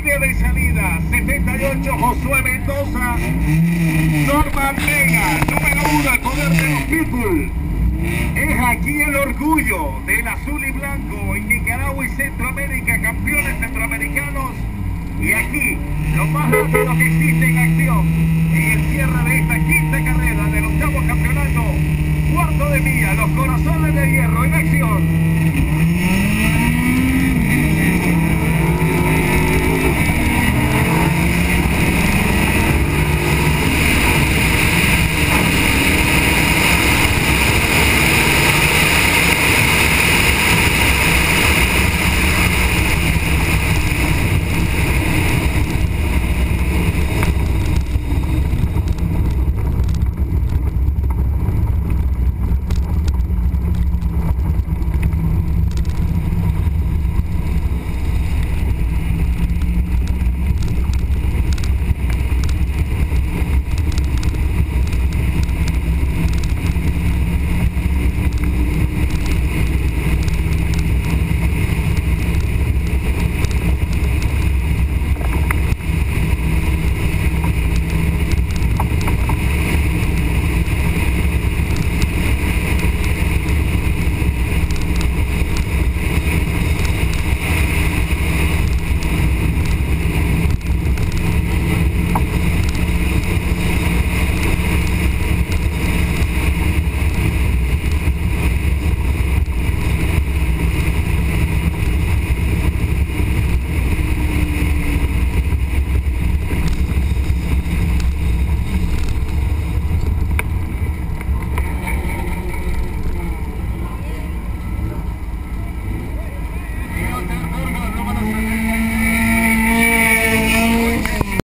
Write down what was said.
línea de salida, 78 Josué Mendoza, Norman Vega, número uno, el poder de los people. Es aquí el orgullo del azul y blanco en Nicaragua y Centroamérica, campeones centroamericanos. Y aquí, lo más rápido que existe en acción en el cierre de esta